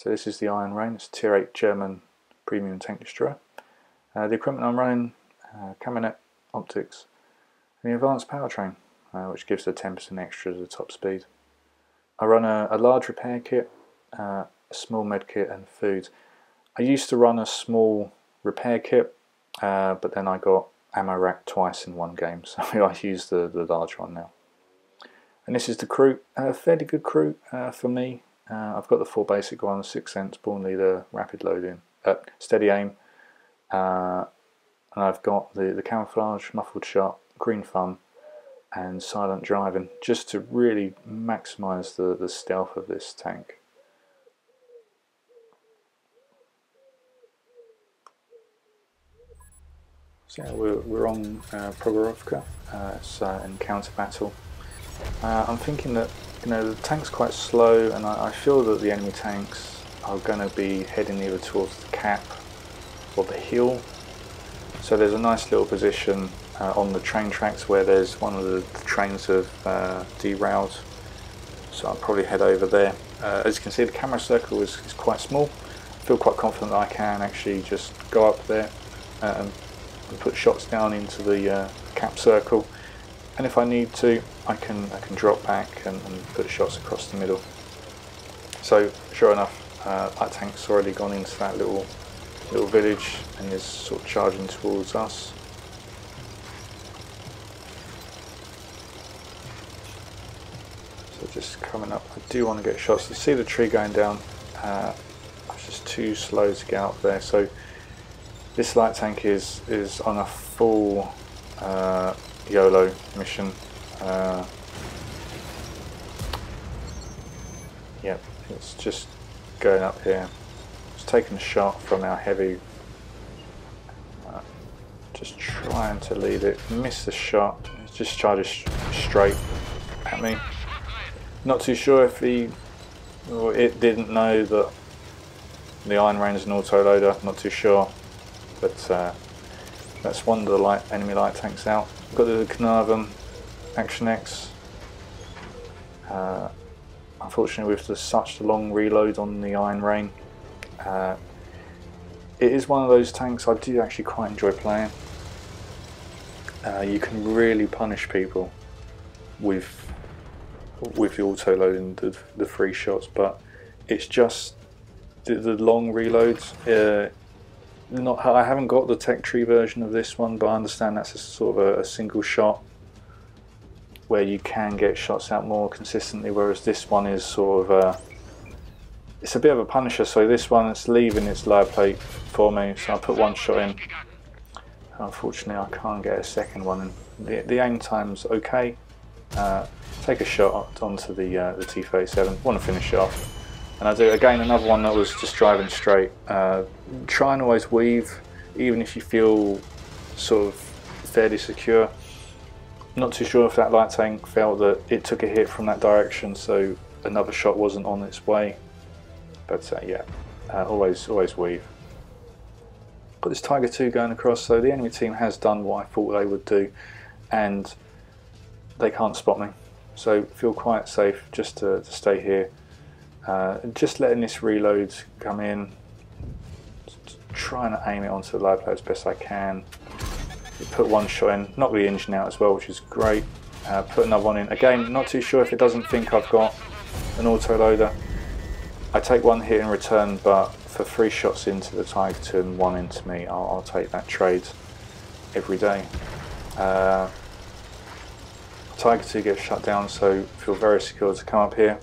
So this is the Iron Rain, it's tier 8 German premium tank destroyer. Uh, the equipment I'm running, uh, optics, and the advanced powertrain, uh, which gives the 10% extra to the top speed. I run a, a large repair kit, uh, a small med kit and food. I used to run a small repair kit, uh, but then I got ammo rack twice in one game, so I use the, the large one now. And this is the crew, a fairly good crew uh, for me. Uh, I've got the four basic ones, 6 Sense, Born Leader, Rapid Loading, uh, Steady Aim, uh, and I've got the, the Camouflage, Muffled Shot, Green Thumb, and Silent Driving, just to really maximise the, the stealth of this tank. So we're, we're on uh, Prokhorovka, uh, it's uh, in counter battle. Uh, I'm thinking that you know the tank's quite slow, and I, I feel that the enemy tanks are going to be heading either towards the cap or the hill. So there's a nice little position uh, on the train tracks where there's one of the, the trains have uh, derailed. So I'll probably head over there. Uh, as you can see, the camera circle is, is, quite small. I feel quite confident that I can actually just go up there uh, and, put shots down into the uh, cap circle and if I need to I can I can drop back and, and put shots across the middle. So sure enough uh, that tank's already gone into that little little village and is sort of charging towards us. So just coming up I do want to get shots. To see the tree going down? Uh, I was just too slow to get out there. So this light tank is is on a full uh, YOLO mission. Uh, yep, it's just going up here. It's taking a shot from our heavy. Uh, just trying to lead it. Miss the shot. Just charges straight at me. Not too sure if he or it didn't know that the Iron Rain is an auto-loader. Not too sure, but uh, that's one of the light enemy light tanks out. Got the Caernarvon Action X. Uh, unfortunately, with the, such a long reload on the Iron Rain, uh, it is one of those tanks I do actually quite enjoy playing. Uh, you can really punish people with with the auto loading the, the free shots, but it's just the, the long reloads. Uh, not I haven't got the tech tree version of this one, but I understand that's a sort of a, a, single shot where you can get shots out more consistently, whereas this one is sort of a it's a bit of a punisher. So this one it's leaving its lower plate for me, so I put one shot in. Unfortunately, I can't get a second one. And the, the aim time's okay. Uh, take a shot onto the uh, the T37. Want to finish it off and I do again another one that was just driving straight. Uh, try and always weave, even if you feel sort of fairly secure. Not too sure if that light tank felt that it took a hit from that direction, so another shot wasn't on its way. But uh, yeah, uh, always always weave. Got this Tiger 2 going across, so the enemy team has done what I thought they would do, and they can't spot me. So feel quite safe just to, to stay here uh, just letting this reload come in, trying to aim it onto the low as best I can. Put one shot in, knock the engine out as well, which is great. Uh, put another one in. Again, not too sure if it doesn't think I've got an auto loader. I take one hit in return, but for three shots into the Tiger 2 and one into me, I'll, I'll take that trade every day. Uh, Tiger 2 gets shut down, so feel very secure to come up here.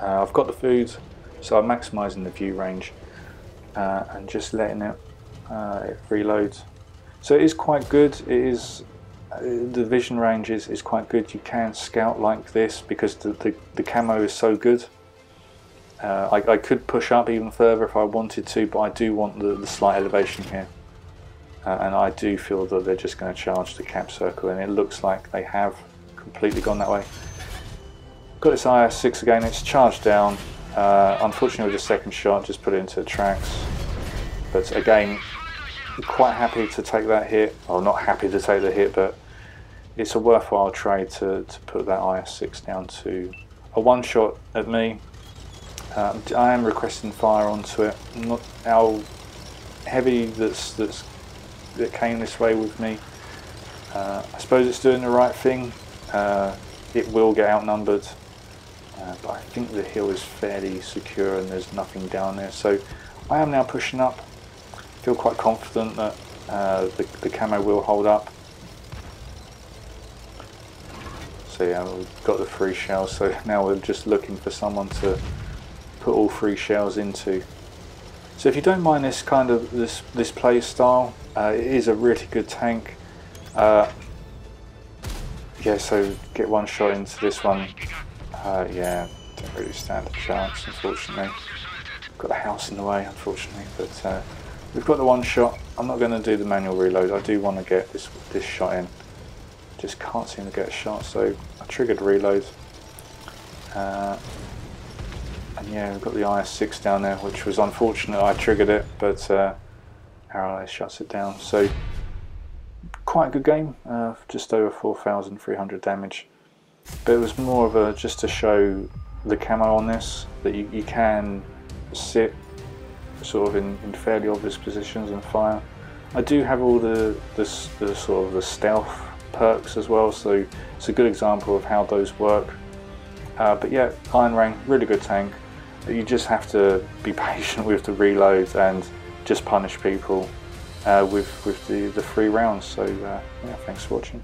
Uh, I've got the food, so I'm maximising the view range uh, and just letting it, uh, it reload. So it is quite good. It is uh, the vision range is, is quite good. You can scout like this because the, the, the camo is so good. Uh, I, I, could push up even further if I wanted to, but I do want the, the slight elevation here. Uh, and I do feel that they're just going to charge the cap circle, and it looks like they have completely gone that way. Got this IS-6 again, it's charged down. Uh, unfortunately with the second shot, just put it into tracks. But again, quite happy to take that hit. Well, not happy to take the hit, but it's a worthwhile trade to, to put that IS-6 down to a one shot at me. Uh, I am requesting fire onto it. Not our heavy that's that's that came this way with me. Uh, I suppose it's doing the right thing. Uh, it will get outnumbered, uh, but I think the hill is fairly secure and there's nothing down there. So I am now pushing up. Feel quite confident that uh, the, the camo will hold up. So yeah, we've got the three shells. So now we're just looking for someone to put all three shells into. So if you don't mind this kind of this this play style, uh, it is a really good tank. Uh, yeah, so get one shot into this one. Uh, yeah, don't really stand a chance, unfortunately. Got the house in the way, unfortunately, but uh, we've got the one shot. I'm not going to do the manual reload. I do want to get this this shot in. Just can't seem to get a shot, so I triggered reload. Uh, and yeah, we've got the IS-6 down there, which was unfortunate. I triggered it, but uh, Arroweye shuts it down. So quite a good game, uh, just over 4,300 damage. But it was more of a just to show the camo on this that you, you can sit sort of in, in, fairly obvious positions and fire. I do have all the, the, the sort of the stealth perks as well, so it's a good example of how those work. Uh, but yeah, Iron Rain, really good tank. You just have to be patient with the reload and just punish people uh, with, with the, the free rounds. So uh, yeah, thanks for watching.